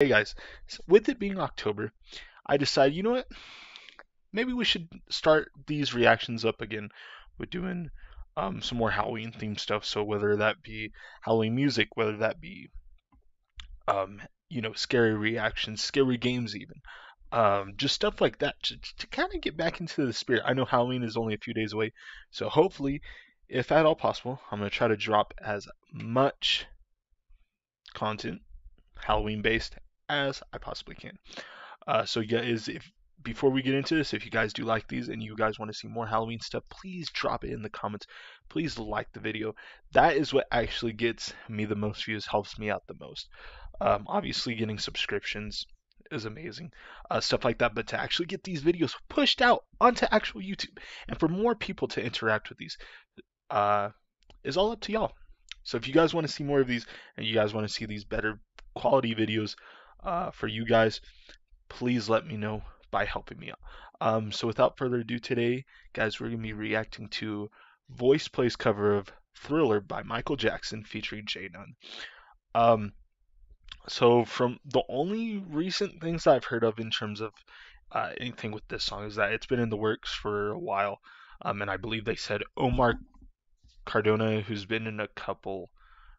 Hey guys, so with it being October, I decided, you know what? Maybe we should start these reactions up again with doing um, some more Halloween themed stuff. So whether that be Halloween music, whether that be um, you know, scary reactions, scary games even. Um, just stuff like that to, to kind of get back into the spirit. I know Halloween is only a few days away, so hopefully, if at all possible, I'm going to try to drop as much content Halloween based as I possibly can. Uh, so yeah, is if before we get into this, if you guys do like these and you guys want to see more Halloween stuff, please drop it in the comments. Please like the video. That is what actually gets me the most views, helps me out the most. Um, obviously, getting subscriptions is amazing, uh, stuff like that. But to actually get these videos pushed out onto actual YouTube and for more people to interact with these uh, is all up to y'all. So if you guys want to see more of these and you guys want to see these better quality videos uh, for you guys, please let me know by helping me out. Um, so without further ado today, guys, we're going to be reacting to VoicePlay's cover of Thriller by Michael Jackson featuring J None. Um, so from the only recent things I've heard of in terms of uh, anything with this song is that it's been in the works for a while, um, and I believe they said Omar Cardona, who's been in a couple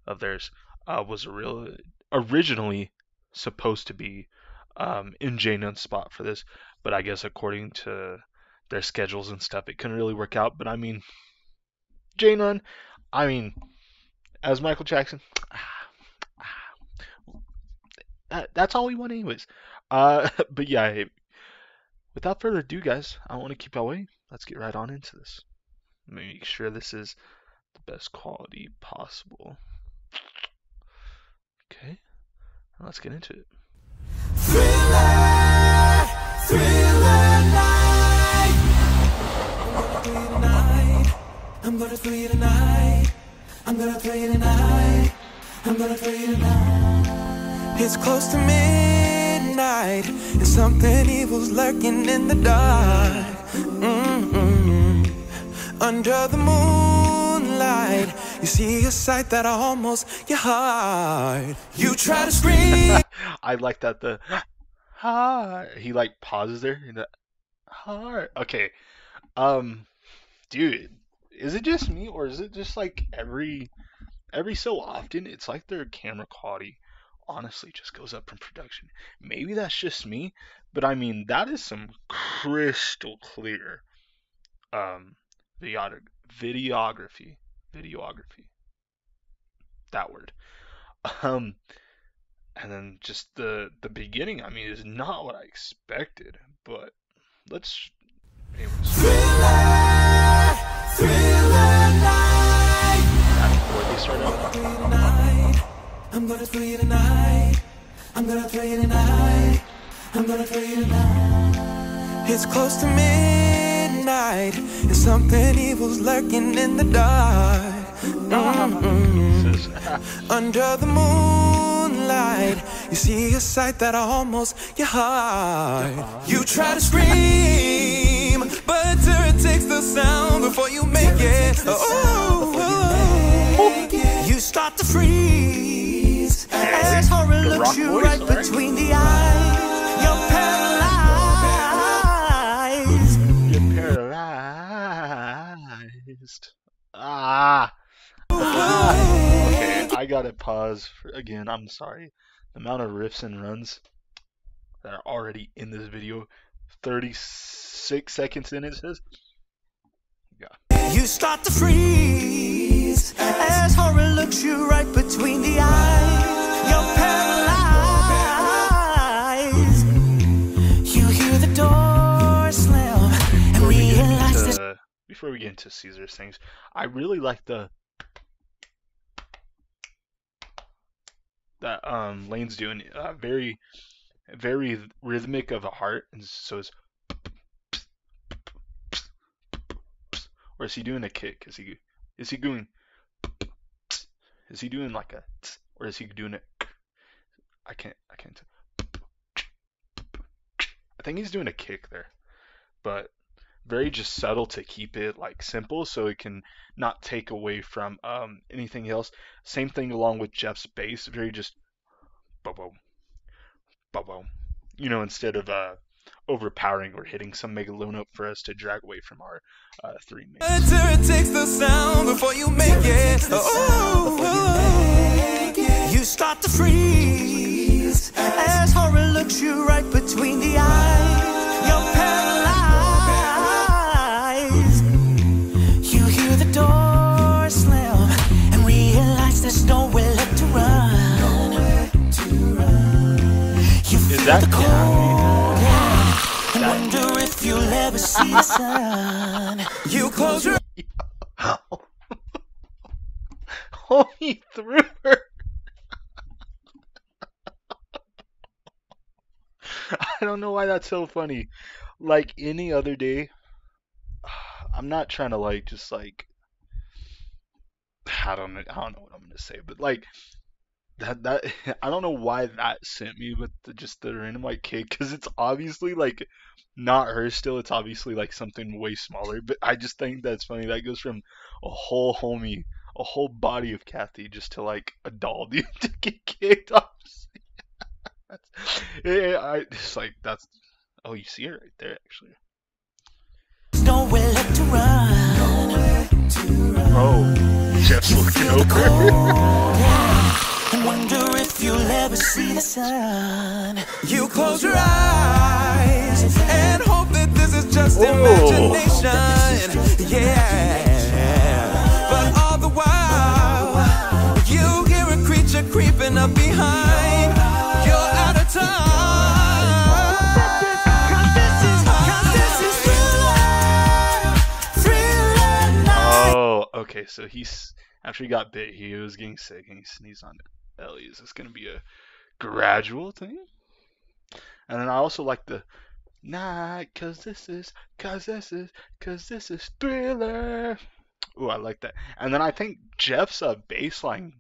of theirs, uh, was a real originally supposed to be um, in J None's spot for this, but I guess according to their schedules and stuff, it couldn't really work out. But I mean, J None, I mean, as Michael Jackson, that's all we want, anyways. Uh, but yeah, without further ado, guys, I want to keep y'all. Let's get right on into this. Make sure this is the best quality possible. Okay, let's get into it. Thriller, thriller night. I'm gonna you tonight. I'm gonna you tonight. I'm gonna you tonight. It's close to midnight, and something evil's lurking in the dark. Mm -mm. Under the moonlight, you see a sight that almost your heart. You try to scream. I like that the heart. He like pauses there. The heart. Okay. Um, dude, is it just me or is it just like every every so often it's like their camera quality honestly just goes up in production. Maybe that's just me, but I mean that is some crystal clear um videography videography that word um and then just the the beginning i mean is not what i expected but let's anyways. Thriller, thriller night. I'm gonna you tonight. I'm gonna you tonight. I'm gonna you tonight. It's close to midnight, and something evil's lurking in the dark. Mm-hmm. Under the moonlight, you see a sight that almost your heart. You try to scream, but it takes the sound before you make it. Oh, you start to freeze as horror looks you right between the eyes. Paralyzed. Ah. okay, I gotta pause for, again. I'm sorry. The amount of riffs and runs that are already in this video. 36 seconds in, it says. Yeah. You start to freeze as horror looks you right between the eyes. Before we get into Caesar's things, I really like the that um, Layne's doing. Uh, very, very rhythmic of a heart, and so it's. Or is he doing a kick? Is he is he doing? Is he doing like a? Or is he doing it? I can't. I can't. I think he's doing a kick there, but very just subtle to keep it like simple so it can not take away from um, anything else. Same thing along with Geoff's bass, very just you know, instead of uh, overpowering or hitting some mega low note for us to drag away from our uh, three mains. It takes the sound before you make it. Oh, you start to freeze as horror looks you right between the eyes. You Is feel that the cold and wonder if you'll ever see the sun. You close your oh, he threw her. I don't know why that's so funny. Like any other day, I'm not trying to like just like I don't know I don't know what I'm gonna say, but like that that I don't know why that sent me with the, just the random white kick because it's obviously like not her still. It's obviously like something way smaller, but I just think that's funny. That goes from a whole homie, a whole body of Kathy, just to like a doll dude to get kicked off. that's, yeah, I just like that's. Oh, you see it right there, actually. nowhere left to run. Oh, Geoff's looking over. And wonder if you'll ever see the sun. You close your eyes and hope that this is just Oh. imagination. Yeah. But all the while, you hear a creature creeping up behind. You're out of time. 'Cause this is- 'cause this is thriller, thriller night. Oh, okay. So he's after he got bit, he was getting sick and he sneezed on Ellie. Is this gonna be a gradual thing? And then I also like the night, cause this is, cause this is, cause this is thriller. Ooh, I like that. And then I think Geoff's uh, bass line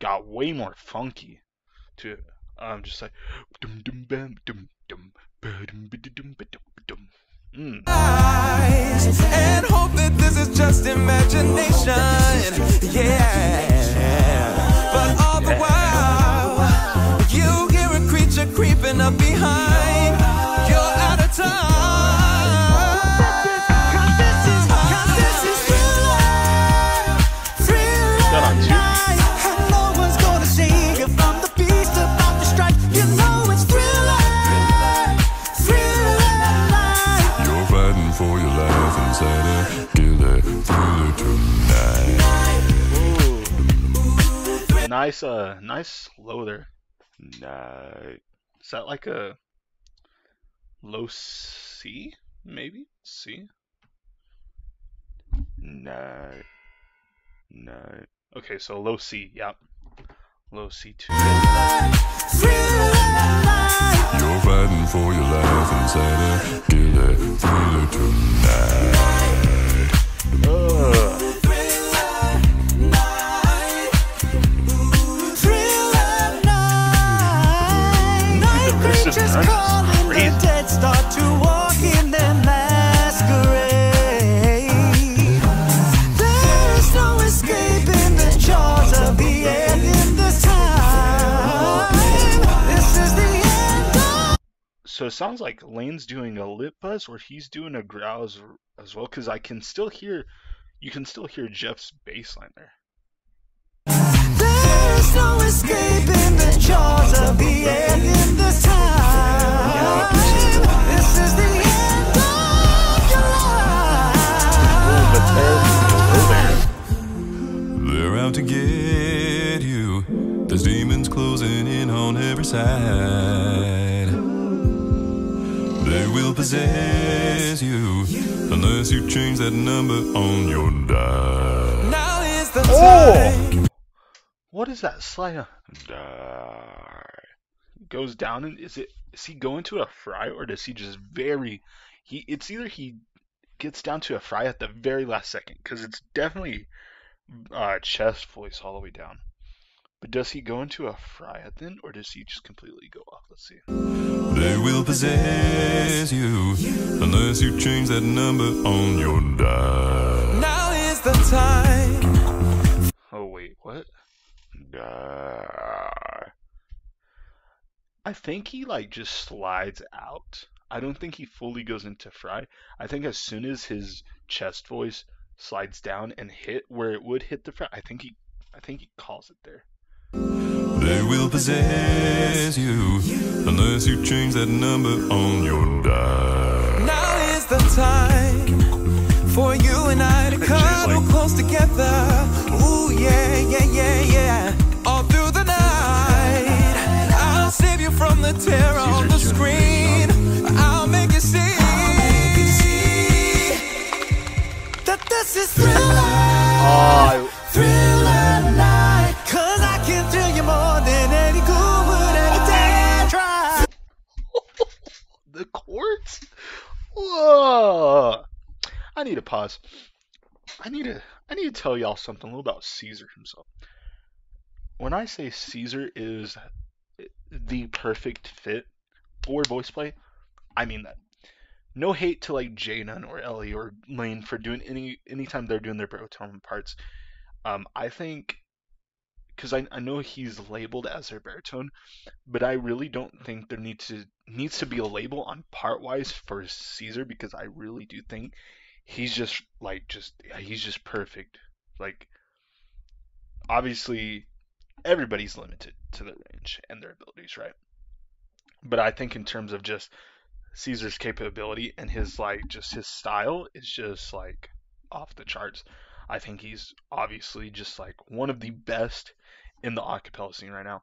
got way more funky to um just like dum dum bam dum dum ba dum dum dum. Mm. and hope that this is just imagination. Yeah. But all the while, creature up behind. You're out of time. 'Cause this is- this is thriller, thriller That on two? And no one's gonna save you from the beast about to strike. You know it's thriller, thriller night. You're fighting for your life inside a killer thriller tonight. Nice, uh, nice low there. Night, Is that like a low C? Maybe C. No. No. Okay, so low C. Yep. Low C two. You're fighting for your life inside a killer thriller tonight. Aggressive Creatures grunt the dead start to walk in their masquerade. There's no escaping the jaws of the end in this time. This is the end of So it sounds like Layne's doing a lip buzz or he's doing a growl as, as well, because I can still hear, you can still hear Geoff's bass line there. There's no escaping to get you. There's demons closing in on every side. They will possess you unless you change that number on your dial. What is that slide? Die. Goes down and is it is he going to a fry or does he just very he it's either he gets down to a fry at the very last second because it's definitely uh chest voice all the way down. But does he go into a fry at then or does he just completely go off? Let's see. They will possess you unless you change that number on your dial. Now is the time. Oh wait, what? Die. I think he like just slides out. I don't think he fully goes into fry. I think as soon as his chest voice slides down and hit where it would hit the fry, I think he I think he calls it there. They will possess you unless you change that number on your dial. Now is the time for you and I to cuddle close together. Ooh, yeah, yeah, yeah, yeah. All through the night, I'll save you from the terror on the Caesar's doing a screen. I'll make you see that this is thriller, Oh, pause. I need to I need to tell y'all something a little about Caesar himself. When I say Caesar is the perfect fit for VoicePlay, I mean that. No hate to like Janon or Ellie or Layne for doing any anytime they're doing their baritone parts. Um, I think because I, I know he's labeled as their baritone, but I really don't think there needs to needs to be a label on part wise for Caesar because I really do think he's just like just he's just perfect. Like obviously everybody's limited to their range and their abilities, right? But I think in terms of just Caesar's capability and his like just his style is just like off the charts. I think he's obviously just like one of the best in the acapella scene right now.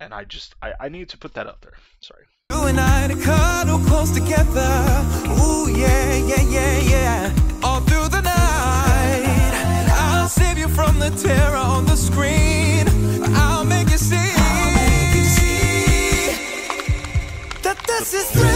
And I just I, I need to put that out there. Sorry. You and I to cuddle close together. Ooh, yeah, yeah, yeah, yeah. All through the night, I'll save you from the terror on the screen. I'll make you see that this is thriller,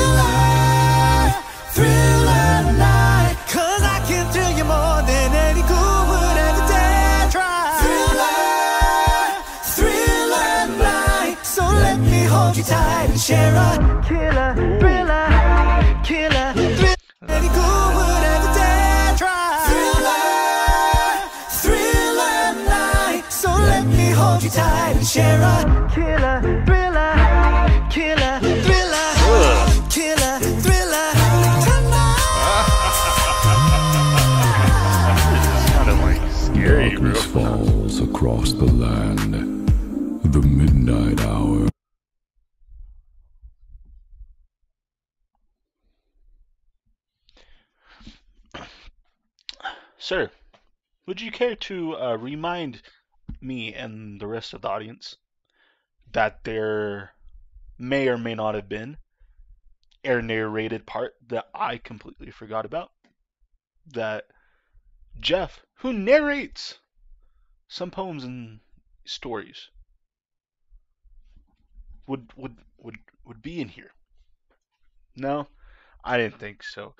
killer, thriller, killer, thriller. Any cool would ever dare try. Thriller, thriller night. So let me hold you tight and share a killer, thriller, killer, thriller, killer, thriller tonight. Kind of like scary. Darkness falls across the land. The midnight hour. Sir, would you care to uh, remind me and the rest of the audience that there may or may not have been a narrated part that I completely forgot about? That Geoff, who narrates some poems and stories, would would would would be in here. No, I didn't think so.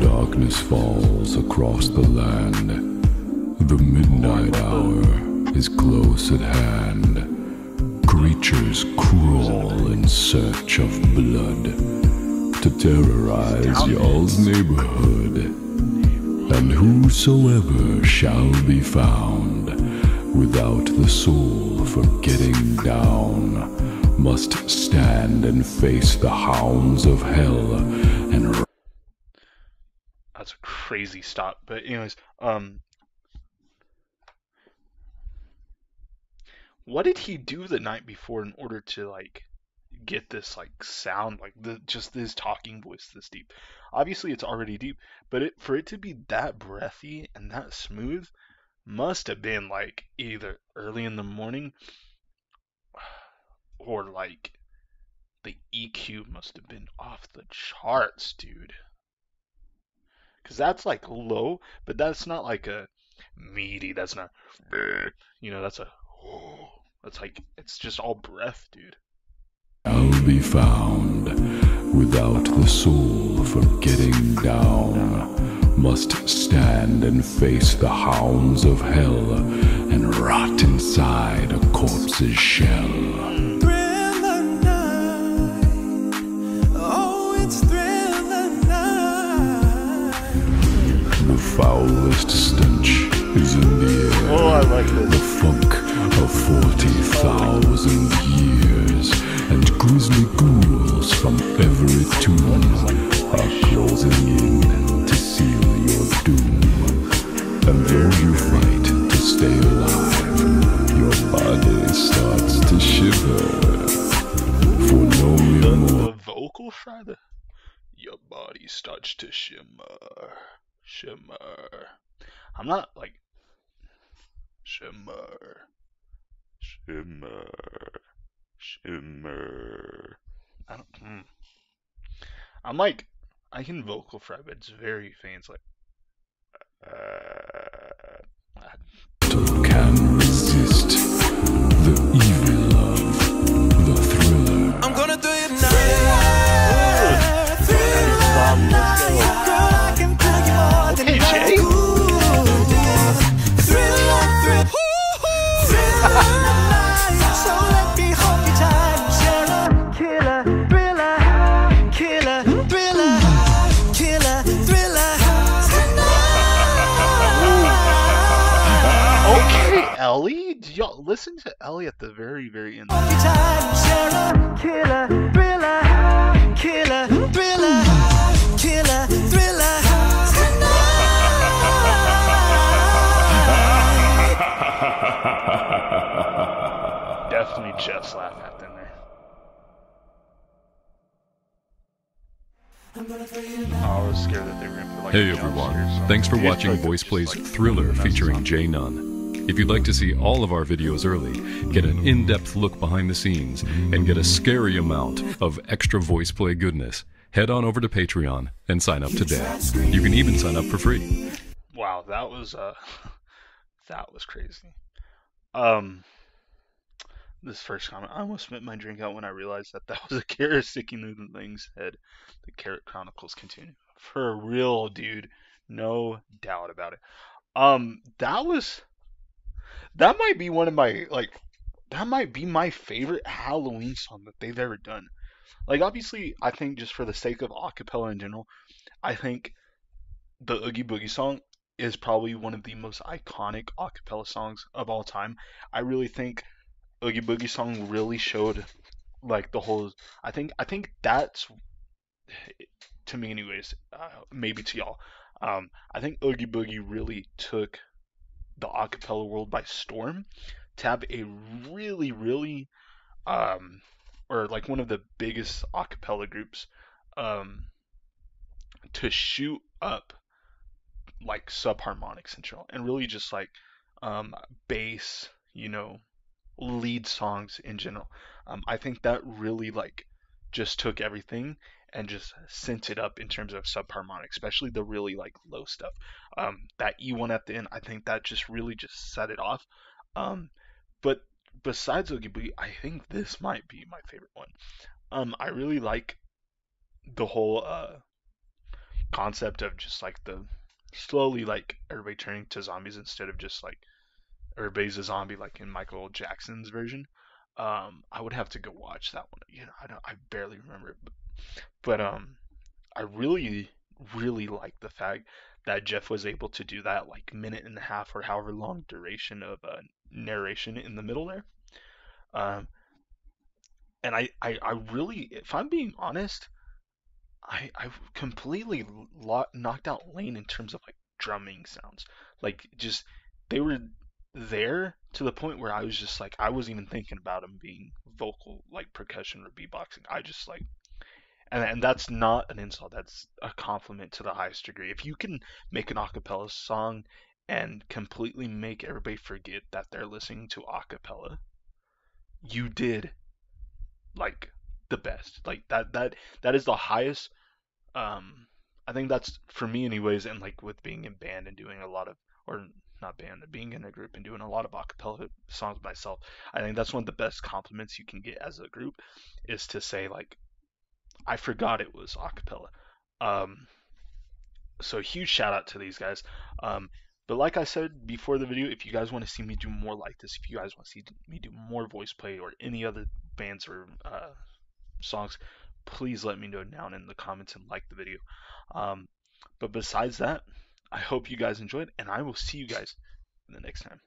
Darkness falls across the land. The midnight hour is close at hand. Creatures crawl in search of blood to terrorize y'all's neighborhood. And whosoever shall be found without the soul for getting down must stand and face the hounds of hell and that's a crazy stop. But anyways, um, what did he do the night before in order to like get this like sound like the just this talking voice this deep? Obviously, it's already deep, but it for it to be that breathy and that smooth must have been like either early in the morning or like the EQ must have been off the charts, dude. Cause that's like low, but that's not like a meaty. That's not, you know, that's a. That's like it's just all breath, dude. shall be found without the soul for getting down must stand and face the hounds of hell and rot inside a corpse's shell Thriller night. Oh, it's thriller night. The foulest stench is in the air. Oh, I like The funk of 40,000 years. And grisly ghouls from every tomb shimmer. I'm not like shimmer, shimmer, shimmer. I don't. Mm. I'm like I can vocal fry, but it's very faint. It's like. Uh, Ellie. Did y'all listen to Ellie at the very, very end? Definitely chest laugh at them there. I was scared that they were gonna put like Hey everyone, thanks for watching VoicePlay's like, Thriller featuring. J None. If you'd like to see all of our videos early, get an in depth look behind the scenes, and get a scary amount of extra VoicePlay goodness, head on over to Patreon and sign up today. You can even sign up for free. Wow, that was uh, that was crazy. Um, this first comment, I almost spit my drink out when I realized that that was a carrot sticking to the thing's head. The Carrot Chronicles continue for real, dude. No doubt about it. Um, that was that might be one of my like that might be my favorite Halloween song that they've ever done. Like obviously, I think just for the sake of acapella in general, I think the Oogie Boogie song is probably one of the most iconic acapella songs of all time. I really think Oogie Boogie song really showed like the whole. I think I think that's to me, anyways. Uh, maybe to y'all. Um, I think Oogie Boogie really took the acapella world by storm to have a really, really, um, or like one of the biggest acapella groups, um, to shoot up like subharmonics in general and really just like um, bass, you know, lead songs in general. Um, I think that really like just took everything and just sent it up in terms of subharmonic, especially the really like low stuff. Um, that E1 at the end, I think that just really just set it off. Um, but besides Boogie, I think this might be my favorite one. Um, I really like the whole uh concept of just like the slowly like everybody turning to zombies instead of just like everybody's a zombie like in Michael Jackson's version. Um, I would have to go watch that one. You know, I don't, I barely remember it, but um, I really, really like the fact that Geoff was able to do that like minute and a half or however long duration of uh, narration in the middle there. Um, and I, I, I really, if I'm being honest, I, I completely lo- knocked out Layne in terms of like drumming sounds. Like just they were there to the point where I was just like I wasn't even thinking about him being vocal like percussion or beatboxing. I just like and and that's not an insult. That's a compliment to the highest degree. If you can make an acapella song and completely make everybody forget that they're listening to acapella, you did like the best. Like that that that is the highest um I think that's for me anyways and like with being in band and doing a lot of or not band, being in a group and doing a lot of acapella songs myself. I think that's one of the best compliments you can get as a group is to say like I forgot it was acapella. Um so huge shout out to these guys. Um but like I said before the video, if you guys want to see me do more like this, if you guys want to see me do more VoicePlay or any other bands or uh, songs, please let me know down in the comments and like the video. Um, but besides that, I hope you guys enjoyed, and I will see you guys in the next time.